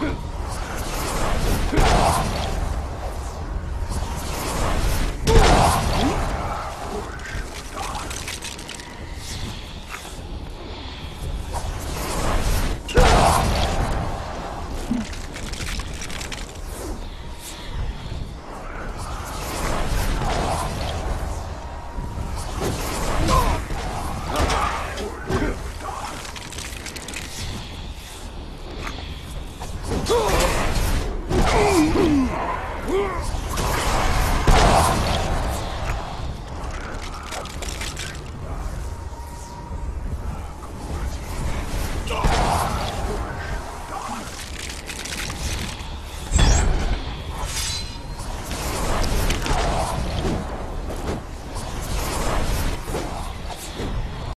Come on. Yeah.